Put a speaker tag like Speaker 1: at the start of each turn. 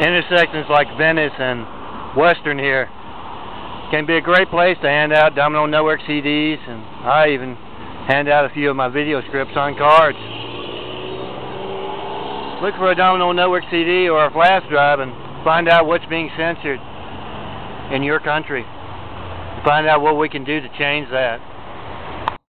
Speaker 1: intersections like Venice and Western here can be a great place to hand out Domino Network CDs, and I even hand out a few of my video scripts on cards. Look for a Domino Network CD or a flash drive and find out what's being censored in your country. Find out what we can do to change that.